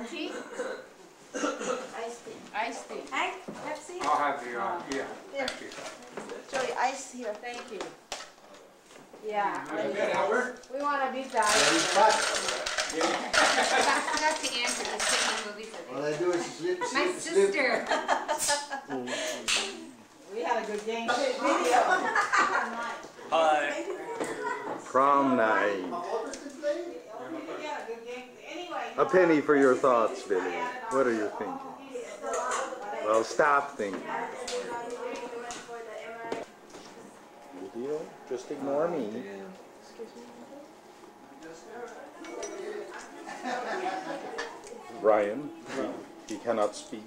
uh, tea? Iced tea. Iced tea. Hank, Pepsi? I'll have the, uh, yeah, Yeah. thank you. Joey, ice here. Thank you. Yeah, Albert? we wanna beat the ice. That's the answer, to singing movies. All I do is slip, My slip, slip. sister. We had a good game. Video. Hi. Prom night. We had a good game. Anyway. A penny for your thoughts, Billy. What are you thinking? Well, stop thinking. Video? Just ignore me. Ryan, he cannot speak.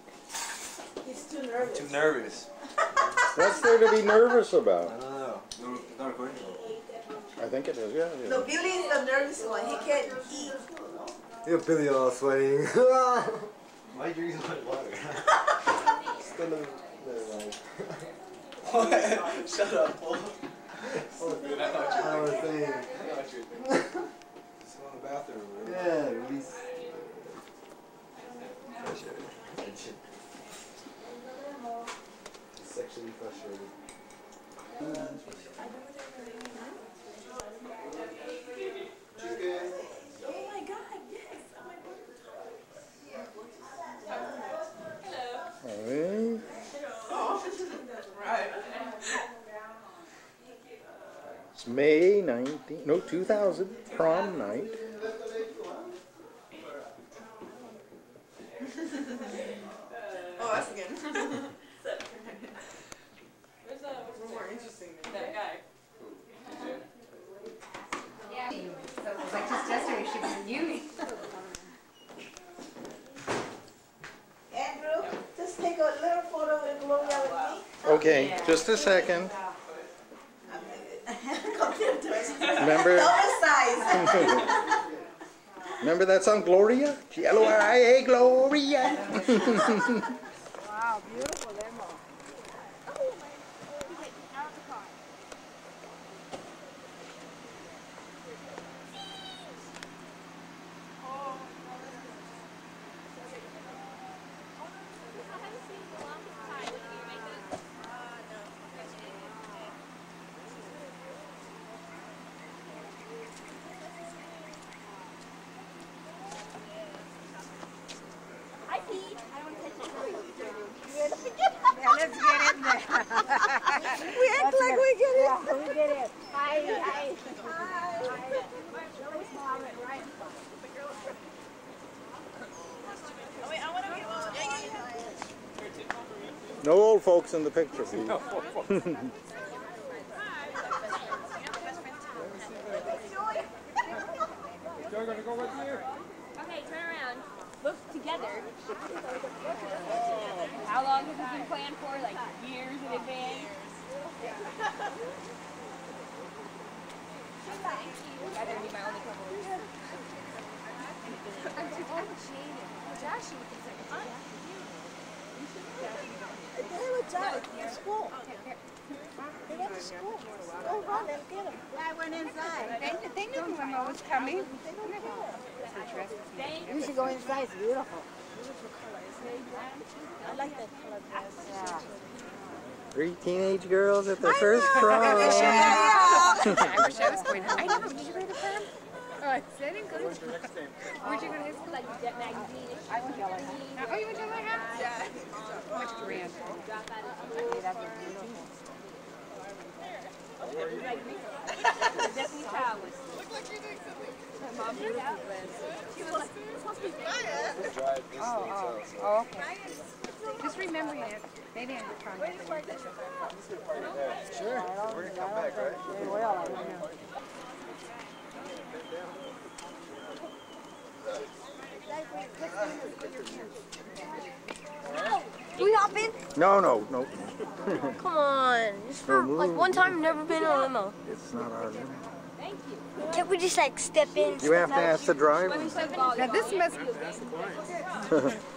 He's too nervous. Too nervous. What's there to be nervous about? I don't know. No. I think it is, yeah. it No. Billy is the nervous one. He can't eat. You're Billy all sweating. Why you drinking so much water? Still in the like. what? Shut up, Paul. Oh, Dude, I thought you I were was saying. I thought you were thinking. Just go in the bathroom. bro. Yeah, release. Tension. Sexually frustrated. Oh my God, yes. Oh my Hey. Right. It's May 19, no, 2000, prom night. Oh, that's good. more interesting than that guy. Yeah. So it was like just yesterday, she was in uni. Andrew, just take a little photo with Gloria Okay, just a second. Come here to us. Remember, remember that song Gloria? G-L-O-R-I-A, Gloria. Wow, beautiful limo. Yeah, let's get in there. We act like we get it. Yeah, we get it. Hi, hi. No old folks in the picture, please. Joe, gonna go with you? Okay, turn around. Look together. How long has this been planned for? Like years in advance? I went inside. They, knew limo was coming. You should go inside, it's beautiful. Color. I like that color. Yeah. Three teenage girls at their first prom. I wish I was going. I know. Did you go to prom? Oh, I didn't go to school. Where'd you go to high school? Like that magazine. I went to LA. Oh, you went to LA? Yeah. Much grand. Yeah, that's beautiful. Destiny Child was. My mom knew that was. She was like, this must be fun. Drive this Oh, oh, oh, okay. Just remembering it. Maybe I'm trying to. Sure. We're gonna come back, right? They will, I don't know. We hop in? No, no, no. Come on. Just for like one time, never been in a limo. It's not our limo. Can't we just like step in? You have to ask the driver. Now this must.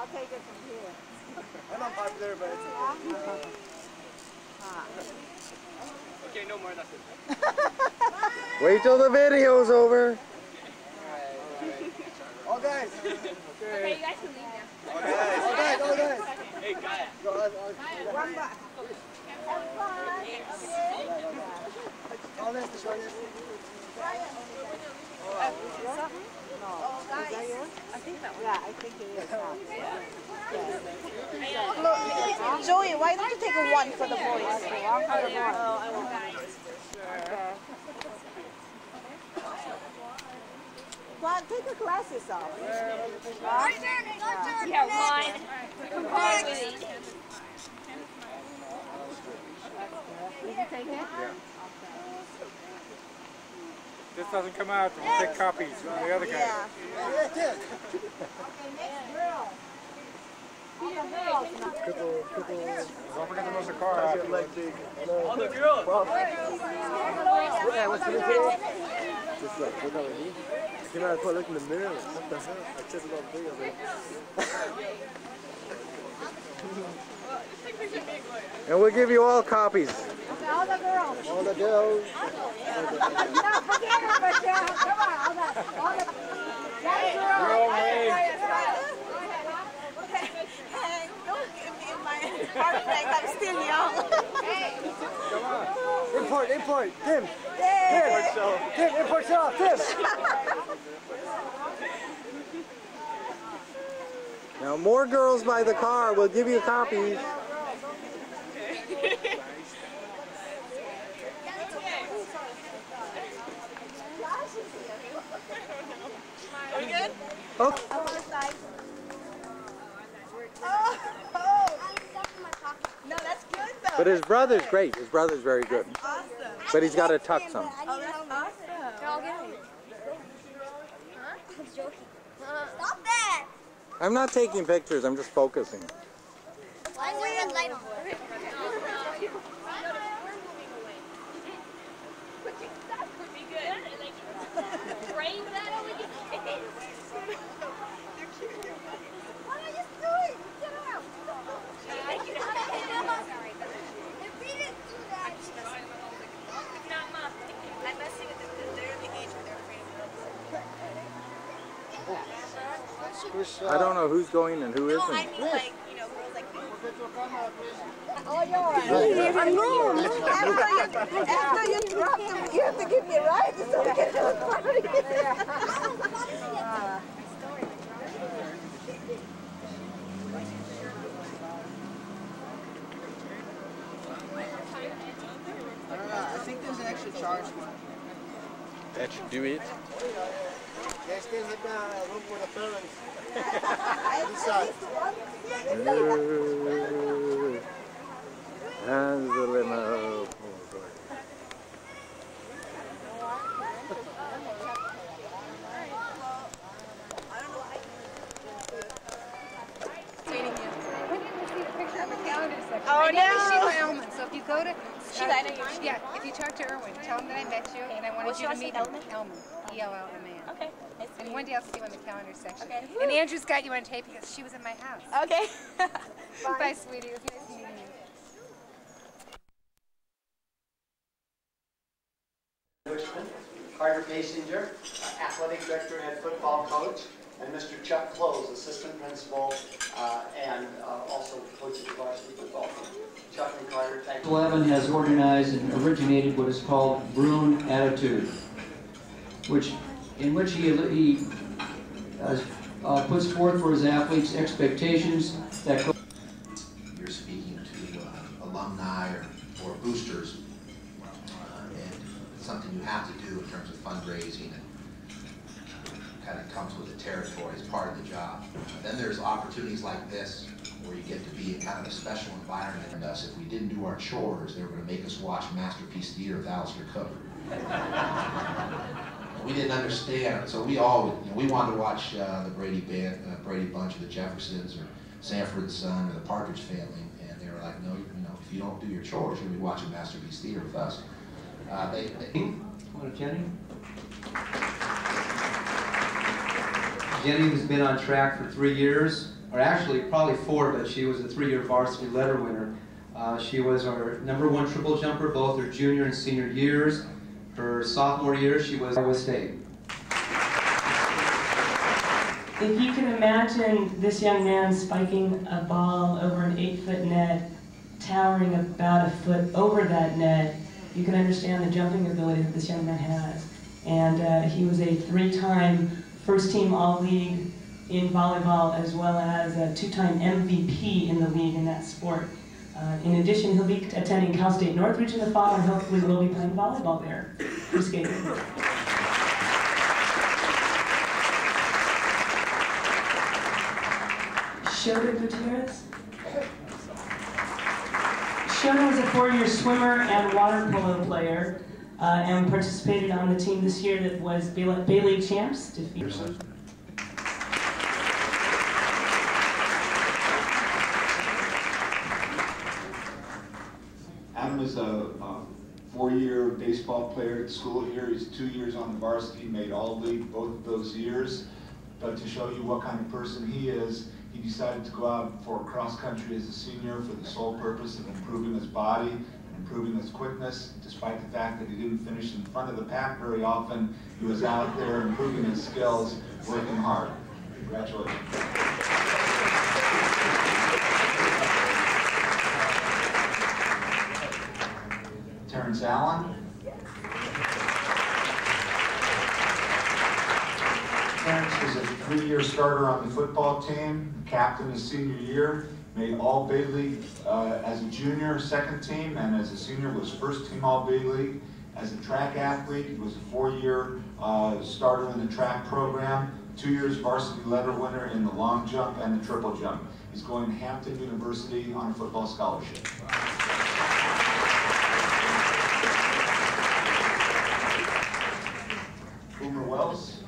I'll take it from here. I'm not popular, but it's okay. Okay, no more, that's it. Wait till the video's over. All guys. Okay, you guys can leave now. All guys. All guys. All guys. Hey, guy. Go, One back. All this, the shortest. Is that yours? I think that one. Yeah, I think it is. huh? Look, Joey, why don't you take a one for the boys? One for the boys. Okay. Well, take your glasses off. Yeah, one. Combined with each. Did you take it? This doesn't come out, we'll take copies from the other guy. Yeah. Yeah, Tim. Triple, triple. Don't forget to move the car out. Get leg big. All the girls. Yeah, what's the today? Just like, look at me. I came out of the toilet, looked in the mirror, like, what the hell? I checked it all big, I And we'll give you all copies. All the girls. all the girls. No, forget it, Michelle. Come on, all the, all the, that girl. Girl, hey. Hey, don't give me my heart attack. I'm still young. Import, import, Tim. Hey. Tim, Tim, import shop, Tim. Now more girls by the car. We'll give you copies. Are we good? Oh. No, that's good though. but his brother's great. His brother's very good. Awesome. But he's got to tuck some. Oh, that's awesome. I'll get it. Stop that! I'm not taking pictures. I'm just focusing. Why is there a red light on? That would be good. Like, frame that over your What are you doing? Get out! If we didn't do that, Not mine. I'm messing with them because they're the age where they're afraid of I don't know who's going and who no, isn't. mean like, you know, girls like me. Oh, yours. After you, after you drop them, you have to give me a ride so we can have a party. I don't know, I think there's an extra charge for it. That should do it. Guys, can head down, uh, room for the parents. Has the limo. Oh, Oh, My name is no. Sheila Elman, so if you go to... Sheila, I know you- Yeah, if you talk to Erwin, tell him that I met you, and I wanted you to meet last him. name, Elman? E-L-L-M-A-N. Okay, nice And meet one day I'll see you in the calendar section. Okay. And Andrew's got you on tape because she was in my house. Okay. Bye, sweetie. It was nice meeting you. Bushman, Carter Basinger, uh, athletic director and football coach, and Mr. Chuck Close, assistant principal, uh, and uh, also coach of the varsity football team. Chuck and Carter, thank you. 11 has organized and originated what is called Bruin Attitude, which, in which he, he uh, uh, puts forth for his athletes expectations that you're speaking to uh, alumni or, or boosters, uh, and it's something you have to do in terms of fundraising and kind of comes with the territory as part of the job. Then there's opportunities like this where you get to be in kind of a special environment. And us, if we didn't do our chores, they were going to make us watch Masterpiece Theater with Alistair Cooke. we didn't understand. So we all, you know, we wanted to watch uh, the Brady band, uh, Brady Bunch or the Jeffersons or Sanford and Son or the Partridge Family, and they were like, no, you know, if you don't do your chores, you'll be watching Masterpiece Theater with us. Uh, they, they, Want to Jenny? Jenny has been on track for three years, or actually probably four, but she was a three-year varsity letter winner. Uh, she was our number one triple jumper both her junior and senior years. Her sophomore year, she was Iowa State. If you can imagine this young man spiking a ball over an eight-foot net, towering about a foot over that net, you can understand the jumping ability that this young man has. And uh, he was a three-time first-team All-League in volleyball, as well as a two-time MVP in the league in that sport. Uh, in addition, he'll be attending Cal State Northridge in the fall, and hopefully will be playing volleyball there for skating. Shota Gutierrez. Shona was a four-year swimmer and water polo player, uh, and participated on the team this year that was Bay, Bay League champs. Defeated. Is a, a four-year baseball player at school here. He's two years on the varsity, made all league both of those years. But to show you what kind of person he is, he decided to go out for cross country as a senior for the sole purpose of improving his body and improving his quickness. Despite the fact that he didn't finish in front of the pack very often, he was out there improving his skills, working hard. Congratulations. Terrence Allen. Terrence is a three-year starter on the football team, captain his senior year, made All Bay League uh, as a junior, second team, and as a senior was first team All Bay League. As a track athlete, he was a four-year uh, starter in the track program, two years varsity letter winner in the long jump and the triple jump. He's going to Hampton University on a football scholarship. Boomer Wells.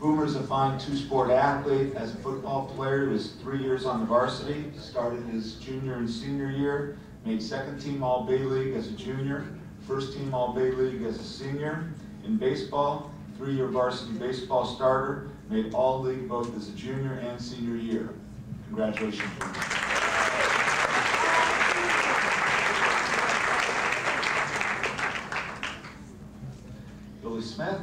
Boomer's a fine two-sport athlete. As a football player, he was three years on the varsity, started his junior and senior year, made second team All Bay League as a junior, first team All Bay League as a senior. In baseball, three-year varsity baseball starter, made All League both as a junior and senior year. Congratulations, Boomer. Billy Smith.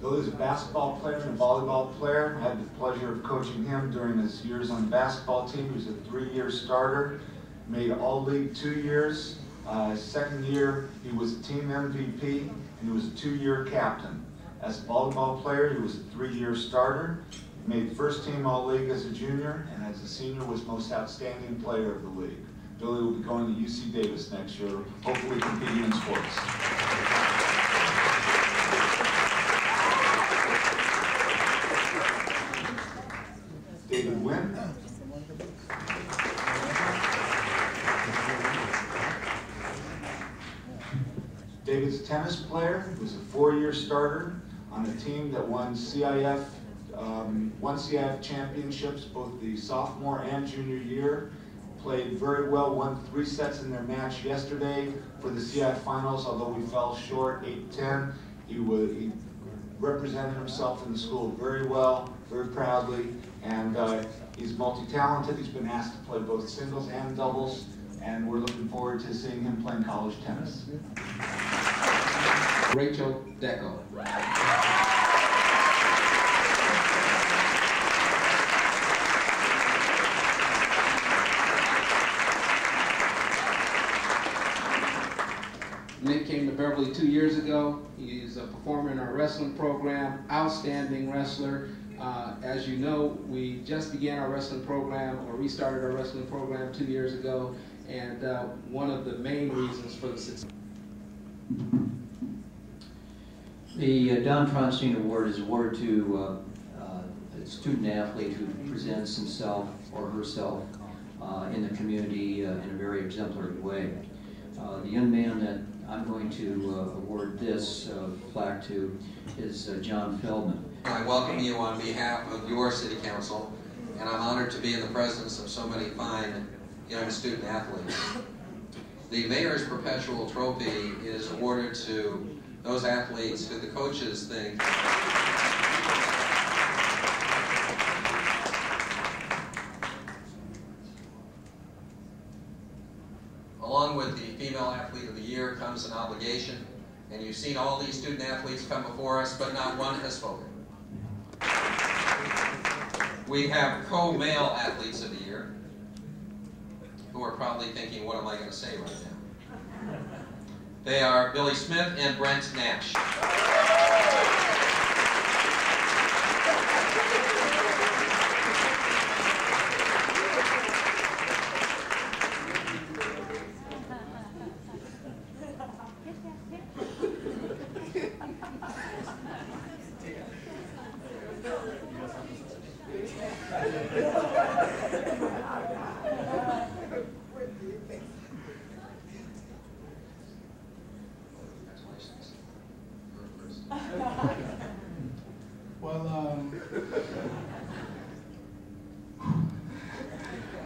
Billy's a basketball player and a volleyball player. I had the pleasure of coaching him during his years on the basketball team. He was a three-year starter, made all-league two years. Uh, second year, he was a team MVP, and he was a two-year captain. As a volleyball player, he was a three-year starter, made first team all-league as a junior, and as a senior was most outstanding player of the league. Billy will be going to UC Davis next year, hopefully competing in sports. David Wynn. David's a tennis player, He was a four-year starter team that won CIF, um, won CIF championships both the sophomore and junior year. Played very well, won three sets in their match yesterday for the CIF finals, although we fell short 8-10. He, was, he represented himself in the school very well, very proudly, and uh, he's multi-talented. He's been asked to play both singles and doubles, and we're looking forward to seeing him playing college tennis. Rachel Deco. Came to Beverly two years ago. He's a performer in our wrestling program, outstanding wrestler. Uh, as you know, we just began our wrestling program, or restarted our wrestling program two years ago, and uh, one of the main reasons for the success. The uh, Don Tronstein Award is awarded to uh, uh, a student athlete who presents himself or herself uh, in the community in a very exemplary way. The young man that I'm going to uh, award this uh, plaque to is uh, John Feldman. I welcome you on behalf of your city council, and I'm honored to be in the presence of so many fine young student athletes. The Mayor's Perpetual Trophy is awarded to those athletes who the coaches think Along with the Female Athlete of the Year comes an obligation, and you've seen all these student athletes come before us, but not one has spoken. We have co-male athletes of the year, who are probably thinking, what am I going to say right now? They are Billy Smith and Brent Nash. Well, um,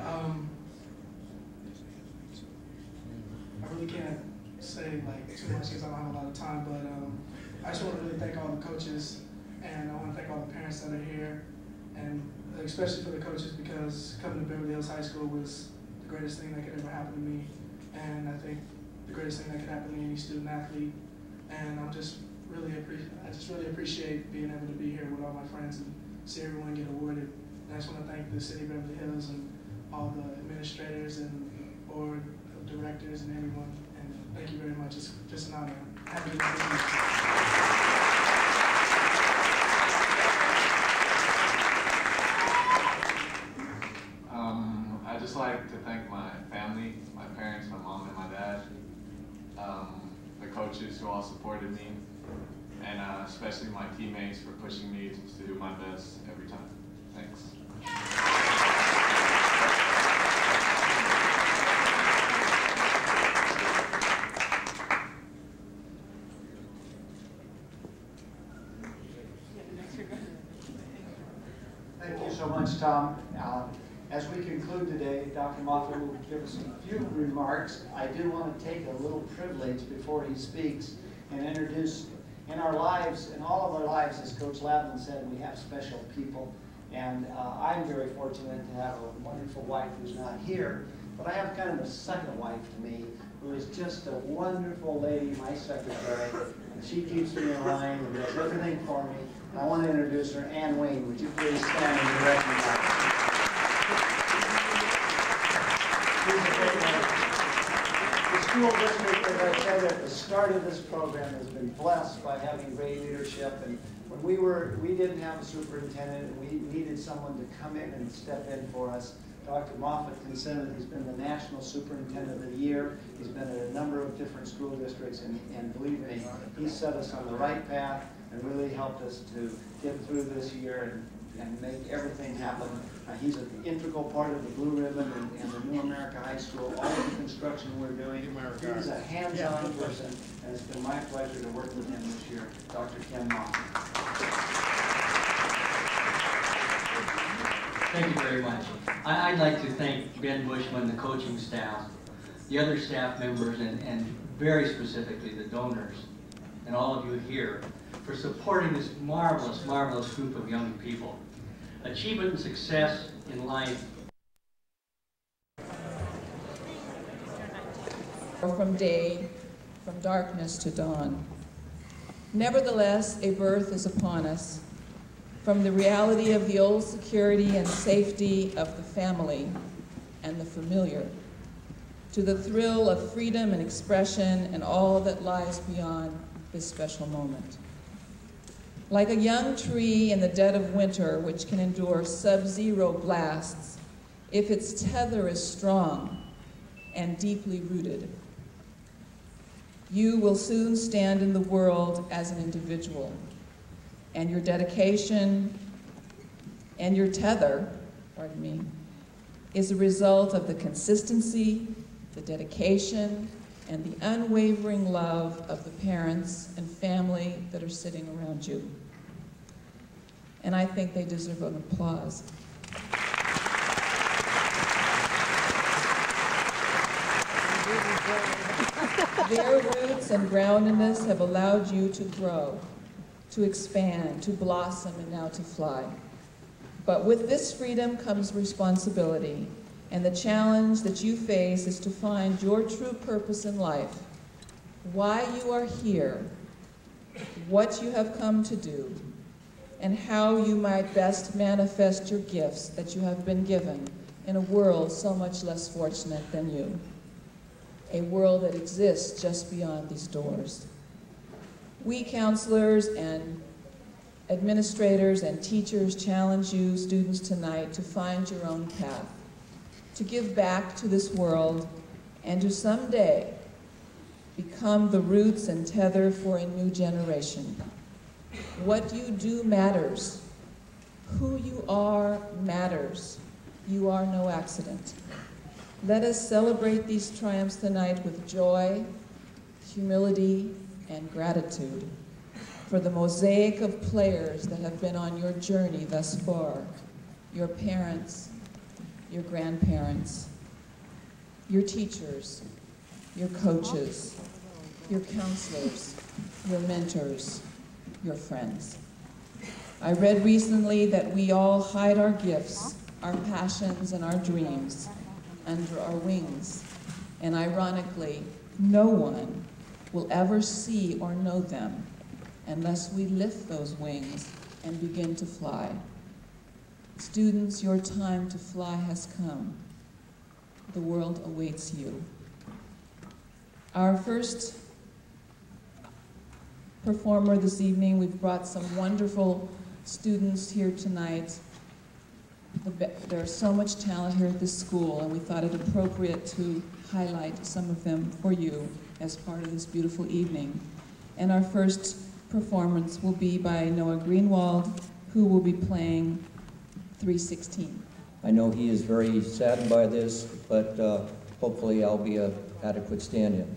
um, I really can't say like too much because I don't have a lot of time, but um, I just want to really thank all the coaches and I want to thank here and especially for the coaches because coming to Beverly Hills High School was the greatest thing that could ever happen to me and I think the greatest thing that could happen to any student athlete and I'm just really appreciate I just really appreciate being able to be here with all my friends and see everyone get awarded. And I just want to thank the city of Beverly Hills and all the administrators and board of directors and everyone. And thank you very much. It's just an honor. Happy to be here. Um, I'd just like to thank my family, my parents, my mom and my dad, um, the coaches who all supported me, and uh, especially my teammates for pushing me to do my best every time. Thanks. Thank you so much, Tom. Conclude today, Dr. Moffat will give us a few remarks. I do want to take a little privilege before he speaks and introduce, in our lives, in all of our lives, as Coach Lavin said, we have special people. And uh, I'm very fortunate to have a wonderful wife who's not here, but I have kind of a second wife to me who is just a wonderful lady, my secretary. And she keeps me in line and does everything for me. I want to introduce her, Ann Wayne. Would you please stand and be recognized? School district, as I said at the start of this program, has been blessed by having great leadership. And when we were, we didn't have a superintendent, and we needed someone to come in and step in for us. Dr. Moffat considered, he's been the National Superintendent of the Year. He's been at a number of different school districts, and, and believe me, he set us on the right path and really helped us to get through this year and, and make everything happen. Uh, he's an integral part of the Blue Ribbon and, and the New America High School, all of the construction we're doing. He's a hands-on person, and it's been my pleasure to work with him this year. Dr. Ken Moffett. Thank you very much. I, I'd like to thank Ben Bushman, the coaching staff, the other staff members, and, and very specifically the donors, and all of you here for supporting this marvelous, marvelous group of young people. Achievement and success in life from day, from darkness to dawn. Nevertheless, a birth is upon us. From the reality of the old security and safety of the family and the familiar, to the thrill of freedom and expression and all that lies beyond this special moment. Like a young tree in the dead of winter, which can endure sub-zero blasts if its tether is strong and deeply rooted. You will soon stand in the world as an individual. And your dedication and your tether, pardon me, is a result of the consistency, the dedication, and the unwavering love of the parents and family that are sitting around you. And I think they deserve an applause. Their roots and groundedness have allowed you to grow, to expand, to blossom, and now to fly. But with this freedom comes responsibility, and the challenge that you face is to find your true purpose in life, why you are here, what you have come to do, and how you might best manifest your gifts that you have been given in a world so much less fortunate than you a world that exists just beyond these doors. We counselors and administrators and teachers challenge you, students, tonight to find your own path, to give back to this world, and to someday become the roots and tether for a new generation. What you do matters. Who you are matters. You are no accident. Let us celebrate these triumphs tonight with joy, humility, and gratitude for the mosaic of players that have been on your journey thus far, your parents, your grandparents, your teachers, your coaches, your counselors, your mentors, your friends. I read recently that we all hide our gifts, our passions, and our dreams under our wings. And ironically, no one will ever see or know them unless we lift those wings and begin to fly. Students, your time to fly has come. The world awaits you. Our first performer this evening, we've brought some wonderful students here tonight there's so much talent here at this school, and we thought it appropriate to highlight some of them for you as part of this beautiful evening. And our first performance will be by Noah Greenwald, who will be playing 316. I know he is very saddened by this, but uh, hopefully I'll be an adequate stand-in.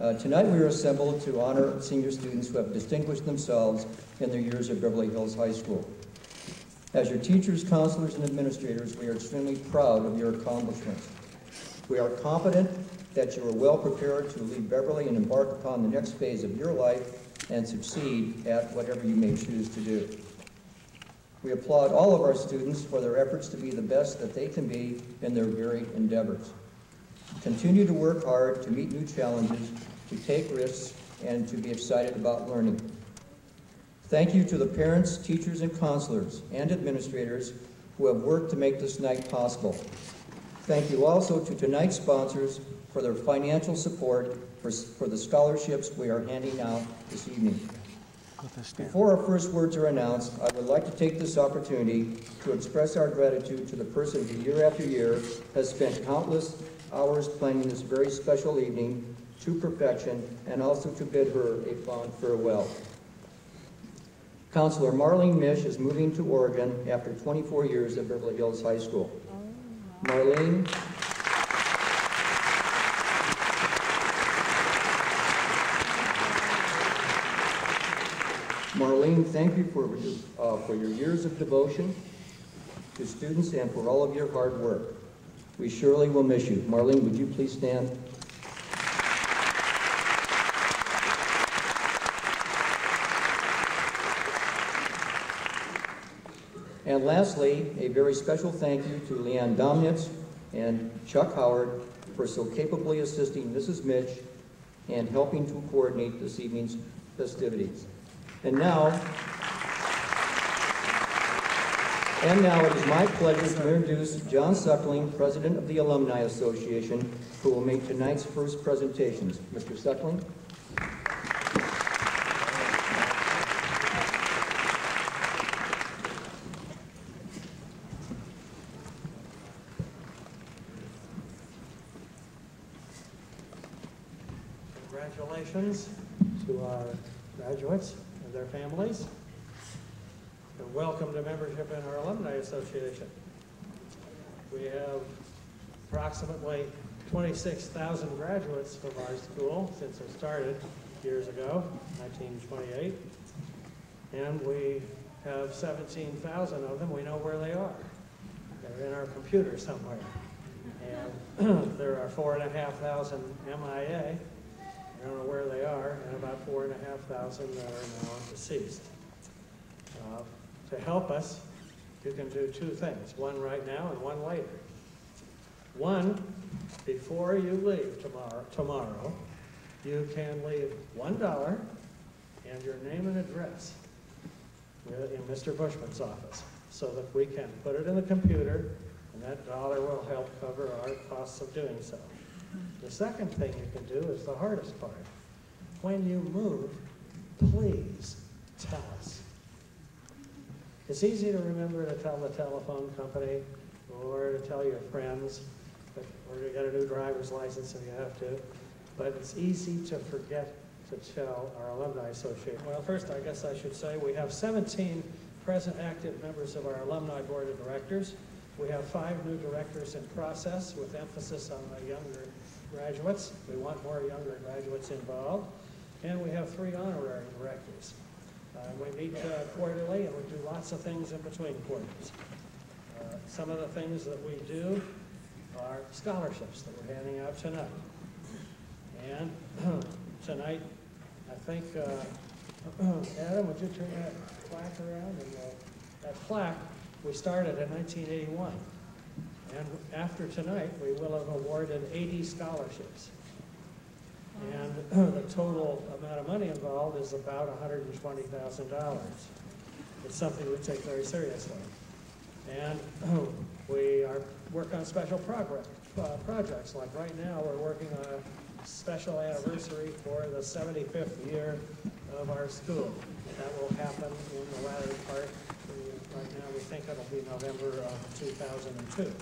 Uh, tonight we are assembled to honor senior students who have distinguished themselves in their years at Beverly Hills High School. As your teachers, counselors, and administrators, we are extremely proud of your accomplishments. We are confident that you are well prepared to leave Beverly and embark upon the next phase of your life and succeed at whatever you may choose to do. We applaud all of our students for their efforts to be the best that they can be in their varied endeavors. Continue to work hard to meet new challenges, to take risks, and to be excited about learning. Thank you to the parents, teachers, and counselors and administrators who have worked to make this night possible. Thank you also to tonight's sponsors for their financial support for, for the scholarships we are handing out this evening. Before our first words are announced, I would like to take this opportunity to express our gratitude to the person who year after year has spent countless hours planning this very special evening to perfection and also to bid her a fond farewell. Counselor Marlene Mish is moving to Oregon after 24 years at Beverly Hills High School. Marlene Marlene, thank you for, uh, for your years of devotion to students and for all of your hard work. We surely will miss you. Marlene, would you please stand? And lastly, a very special thank you to Leanne Domnitz and Chuck Howard for so capably assisting Mrs. Mitch and helping to coordinate this evening's festivities. And now, and now it is my pleasure to introduce John Suckling, President of the Alumni Association, who will make tonight's first presentations. Mr. Suckling. congratulations to our graduates families. And welcome to membership in our Alumni Association. We have approximately 26,000 graduates from our school since it started years ago, 1928. And we have 17,000 of them. We know where they are. They're in our computer somewhere. And there are 4,500 MIA. I don't know where they are, and about 4,500 that are now deceased. Uh, to help us, you can do two things, one right now and one later. One, before you leave tomorrow, tomorrow you can leave $1 and your name and address in Mr. Bushman's office so that we can put it in the computer and that dollar will help cover our costs of doing so. The second thing you can do is the hardest part. When you move, please tell us. It's easy to remember to tell the telephone company or to tell your friends, or to get a new driver's license if you have to, but it's easy to forget to tell our Alumni Association. Well, first, I guess I should say we have 17 present active members of our Alumni Board of Directors. We have five new directors in process with emphasis on the younger graduates. We want more younger graduates involved. And we have three honorary directors. Uh, we meet uh, quarterly and we do lots of things in between quarters. Uh, some of the things that we do are scholarships that we're handing out tonight. And tonight, I think, uh, Adam, would you turn that plaque around? And uh, that plaque, we started in 1981. And after tonight, we will have awarded 80 scholarships. And the total amount of money involved is about $120,000. It's something we take very seriously. And we are work on special progress, uh, projects. Like right now, we're working on a special anniversary for the 75th year of our school. That will happen in the latter part. Right now, we think it'll be November of 2002.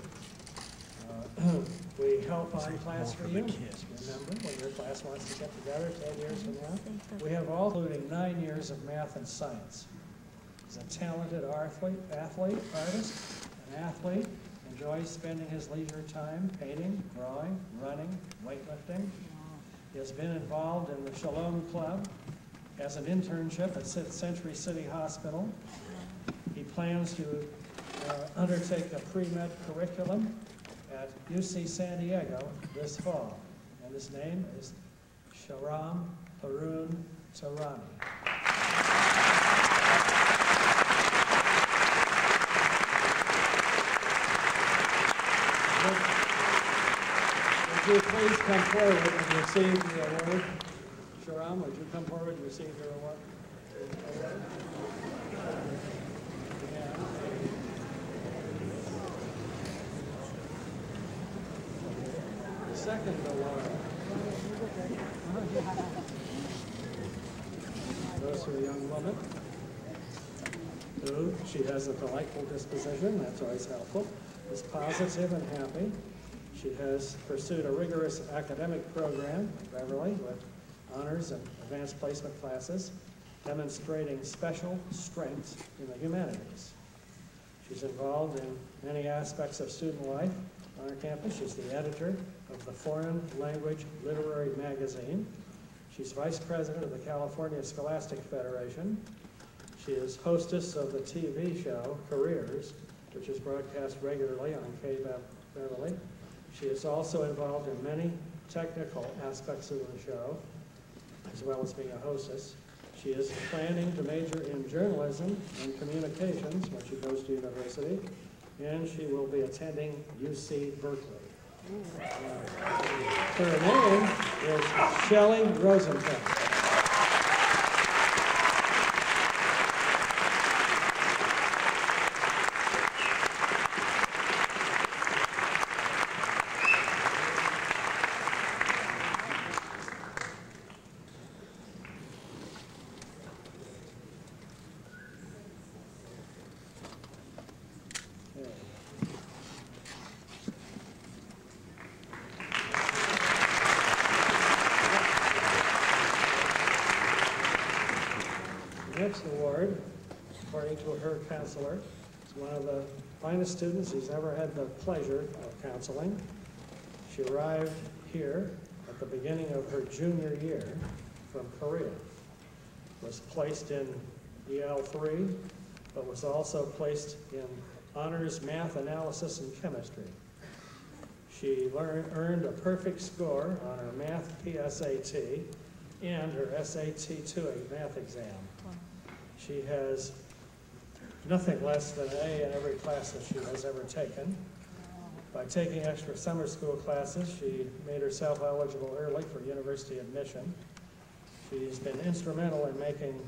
We help on class reunions. Remember, when your class wants to get together 10 years from now? We have all, including nine years of math and science. He's a talented athlete, athlete, artist, an athlete, enjoys spending his leisure time painting, drawing, running, weightlifting. He has been involved in the Shalom Club, has an internship at Century City Hospital. He plans to uh, undertake a pre-med curriculum at UC San Diego this fall. And his name is Sharam Harun Tarani. Would you please come forward and receive the award? Sharam, would you come forward and receive your award? The second award goes to a young woman who, she has a delightful disposition, that's always helpful, is positive and happy. She has pursued a rigorous academic program at Beverly with honors and advanced placement classes, demonstrating special strengths in the humanities. She's involved in many aspects of student life on our campus. She's the editor of the Foreign Language Literary Magazine. She's vice president of the California Scholastic Federation. She is hostess of the TV show Careers, which is broadcast regularly on KBEV Beverly. She is also involved in many technical aspects of the show, as well as being a hostess. She is planning to major in journalism and communications when she goes to university, and she will be attending UC Berkeley. Mm. Her name is Shelley Rosenfeld. Award, according to her counselor. She's one of the finest students he's ever had the pleasure of counseling. She arrived here at the beginning of her junior year from Korea. Was placed in EL3, but was also placed in honors math analysis and chemistry. She learned, earned a perfect score on her math PSAT and her SAT 2 math exam. She has nothing less than an A in every class that she has ever taken. By taking extra summer school classes, she made herself eligible early for university admission. She's been instrumental in making